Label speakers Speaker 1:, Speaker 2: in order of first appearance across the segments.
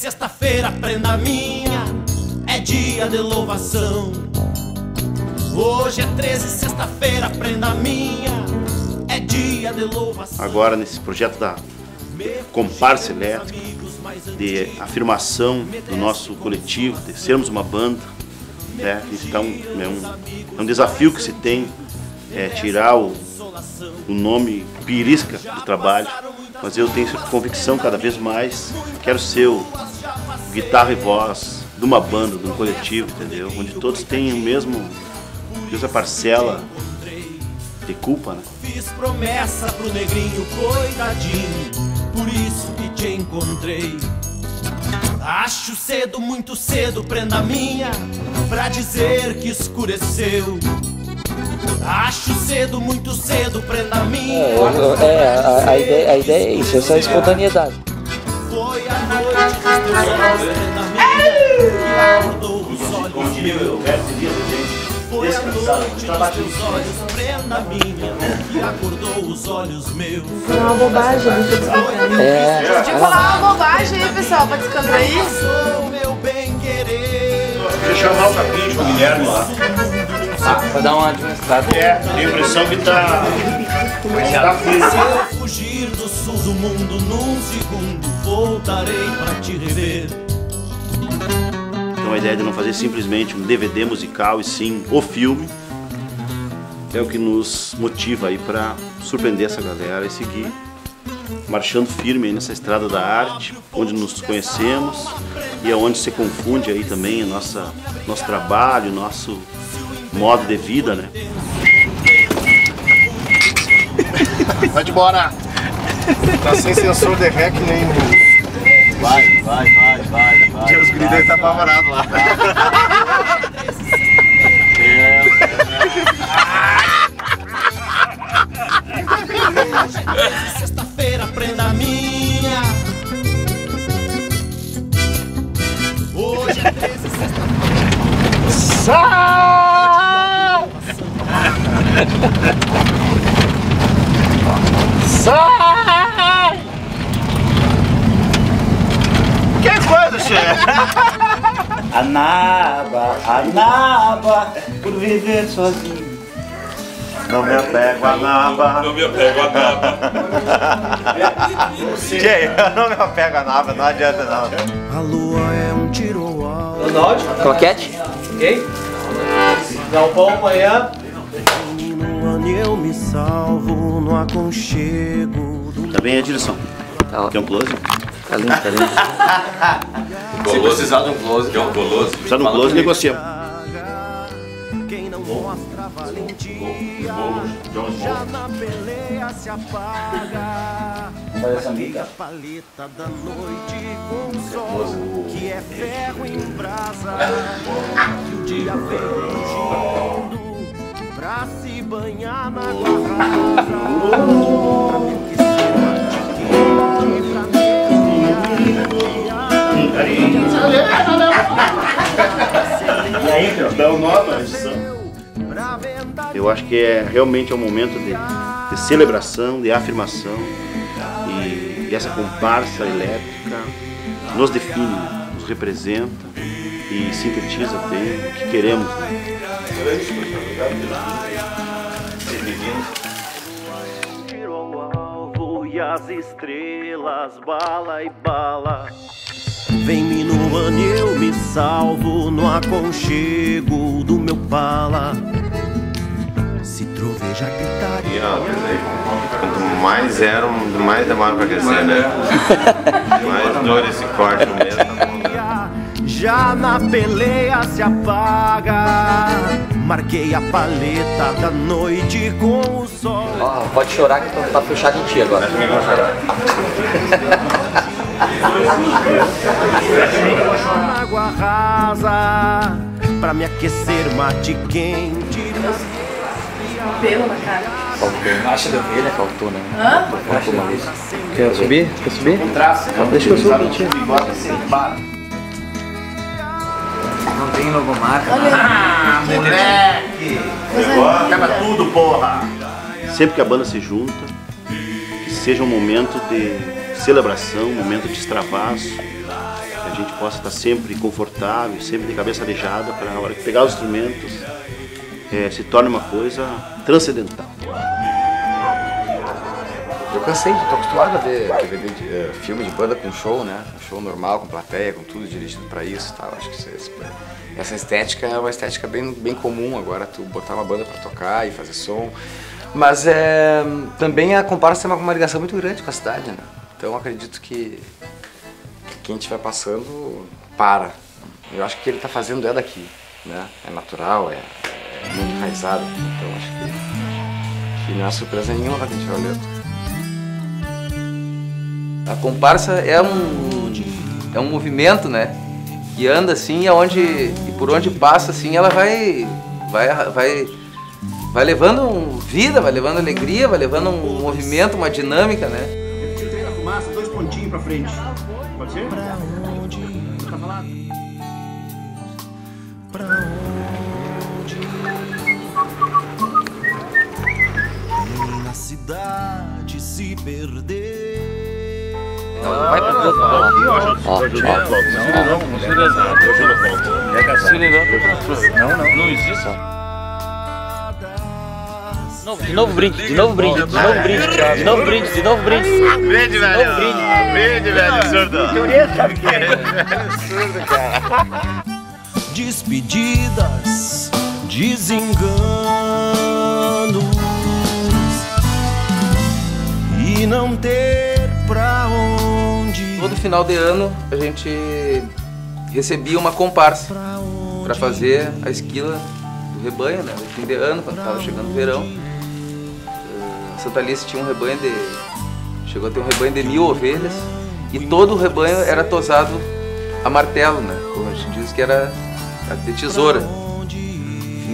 Speaker 1: sexta-feira, prenda minha, é dia de louvação. Hoje é 13, sexta-feira, prenda minha, é dia de louvação.
Speaker 2: Agora, nesse projeto da comparsa elétrica, de afirmação do nosso coletivo, de sermos uma banda, né? Então, é um, é um desafio que se tem é, tirar o, o nome Pirisca do trabalho, mas eu tenho convicção cada vez mais, quero ser o guitarra e voz de uma banda, de um coletivo, entendeu? Onde todos têm o mesmo, mesma parcela de culpa, né?
Speaker 1: Fiz promessa pro negrinho, coitadinho, por isso que te encontrei. Acho cedo, muito cedo, prenda minha, pra dizer que escureceu. Acho cedo, muito cedo, prenda minha.
Speaker 3: É, é a, a, ideia, a ideia é isso, essa espontaneidade.
Speaker 1: Foi a noite dos olhos, prenda minha, que acordou os olhos meus. Foi
Speaker 4: uma bobagem, deixa eu.
Speaker 3: É,
Speaker 4: Deixa eu falar uma bobagem aí, pessoal, pra descontrair.
Speaker 1: Sou meu bem querer.
Speaker 2: Deixa eu chamar o Capincho, o Guilherme lá.
Speaker 3: pra dar uma administrada.
Speaker 2: É, tenho a impressão que tá. tá firme.
Speaker 1: Do mundo num segundo, voltarei pra te rever.
Speaker 2: Então a ideia de não fazer simplesmente um DVD musical e sim o filme é o que nos motiva aí para surpreender essa galera e seguir marchando firme aí nessa estrada da arte, onde nos conhecemos e é onde se confunde aí também a nossa nosso trabalho, nosso modo de vida, né?
Speaker 5: Vai de embora! Tá sem sensor de rec nem.
Speaker 2: Vai, vai, vai, vai, vai.
Speaker 5: Os guris devem estar apavorados lá.
Speaker 1: Sexta-feira, prenda minha. Hoje é 13, sexta-feira.
Speaker 5: Sai! Sai! Chefe?
Speaker 6: Anaba, anaba, por viver sozinho.
Speaker 2: Não me apego a nada.
Speaker 7: Não me apego a nada.
Speaker 5: Que? Eu não me apego a nada, não adianta não.
Speaker 1: A lua é um tiro ao alto.
Speaker 3: Croquete?
Speaker 8: Ok? Dá um pão amanhã.
Speaker 1: Eu me salvo no aconchego
Speaker 2: Tá bem a direção.
Speaker 3: Tá,
Speaker 2: Quer um close?
Speaker 3: Tá lindo, tá lindo.
Speaker 7: Se precisar de um close. Quer um close?
Speaker 2: Precisa de um close, negociamos.
Speaker 1: Quem não mostra valentia já na peleia se apaga.
Speaker 6: Amiga.
Speaker 1: Paleta da noite com o sol que é ferro em brasa. Que o dia vem fugindo pra se banhar na água
Speaker 2: E aí, Dá um na edição. Eu acho que é realmente é um momento de, de celebração, de afirmação e, e essa comparsa elétrica nos define, nos representa e sintetiza bem o que queremos. Né? Tiro ao alvo e as estrelas bala e bala.
Speaker 1: No ano e eu me salvo no aconchego do meu pala. Se troveja gritaria.
Speaker 5: Quanto mais zero, mais demora pra crescer, né? Mais dor esse corte mesmo. tá bom, né?
Speaker 1: Já na peleia se apaga. Marquei a paleta da noite com o sol.
Speaker 3: Ó, pode chorar que tá- tá fechado em ti agora.
Speaker 1: Água rasa. Pra me aquecer, mate quente.
Speaker 4: Pelo na cara.
Speaker 3: Acha de ovelha, faltou, né?
Speaker 4: Hã?
Speaker 3: Faltou uma vez. Quer subir? Quer subir? Deixa eu subir, tio.
Speaker 6: Não tem logomarca.
Speaker 5: Ah, moleque! Acaba tudo, porra!
Speaker 2: Sempre que a banda se junta, que seja um momento de celebração, momento de extravaso, a gente possa estar sempre confortável, sempre de cabeça arejada para a hora que pegar os instrumentos é, se torne uma coisa transcendental.
Speaker 3: Eu cansei, tô acostumado a ver, a ver uh, filme de banda com show, né? Um show normal, com plateia, com tudo dirigido para isso tal. Acho que isso, essa estética é uma estética bem, bem comum agora, tu botar uma banda para tocar e fazer som. Mas é, também a comparsa tem uma, uma ligação muito grande com a cidade, né? Então acredito que, que quem estiver passando, para. Eu acho que o que ele está fazendo é daqui, né? É natural, é, é muito enraizado. Então acho que, que não é surpresa nenhuma para quem estiver olhando.
Speaker 6: A comparsa é um, é um movimento, né? Que anda assim, aonde, e por onde passa assim, ela vai, vai, vai, vai levando vida, vai levando alegria, vai levando um movimento, uma dinâmica, né?
Speaker 2: Fumaça, dois pontinhos pra frente. Pode ser? Pra onde? Tá falado? Pra onde?
Speaker 1: Na cidade se perder.
Speaker 6: Ela vai pro outro lado.
Speaker 7: Flauta. Não, não, não flauta.
Speaker 6: Não, não.
Speaker 7: Não existe.
Speaker 9: De novo brinde, de novo brinde, de novo brinde, de novo brinde, de novo brinde.
Speaker 5: Brinde, velho. Brinde, velho, surdo.
Speaker 6: Teoria sabe que é.
Speaker 5: Surdo, cara.
Speaker 1: Despedidas, desenganos e não ter pra onde.
Speaker 6: Todo final de ano a gente recebia uma comparsa para fazer a esquila do rebanho, né? No fim de ano, quando estava chegando o verão. Santa Alice tinha um rebanho de. Chegou a ter um rebanho de mil ovelhas e todo o rebanho era tosado a martelo, né? Como a gente diz que era de tesoura.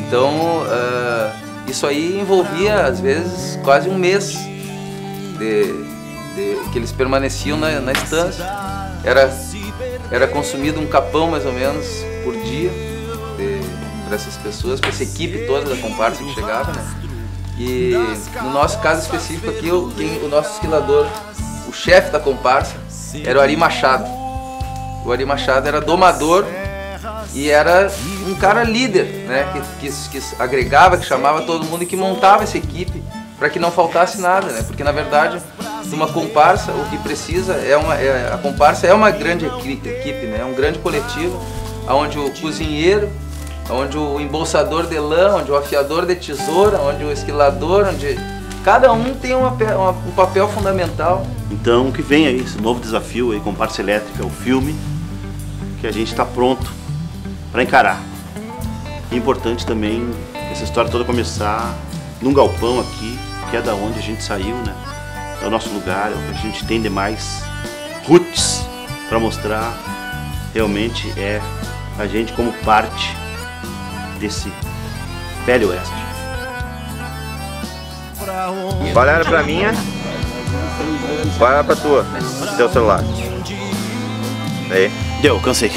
Speaker 6: Então eh, isso aí envolvia às vezes quase um mês de, de- que eles permaneciam na, na estância. Era, era consumido um capão mais ou menos por dia para essas pessoas, para essa equipe toda da comparsa que chegava, né? E no nosso caso específico aqui, o, quem- o nosso esquilador, o chefe da comparsa, era o Ari Machado. O Ari Machado era domador e era um cara líder, né? Que, que, que agregava, que chamava todo mundo e que montava essa equipe para que não faltasse nada, né? Porque na verdade, numa comparsa, o que precisa é uma, é- a comparsa é uma grande equi- equipe, né? É um grande coletivo, onde o cozinheiro, onde o embolsador de lã, onde o afiador de tesoura, onde o esquilador, onde cada um tem uma uma- um papel fundamental.
Speaker 2: Então, que vem aí esse novo desafio aí, Comparsa Elétrica, o filme, que a gente está pronto para encarar. E é importante também essa história toda começar num galpão aqui, que é da onde a gente saiu, né? É o nosso lugar, é o que a gente tem de mais roots para mostrar realmente é a gente como parte desse velho oeste.
Speaker 5: Qual era pra minha? Qual era pra tua? Teu celular. Aí.
Speaker 2: Deu, cansei.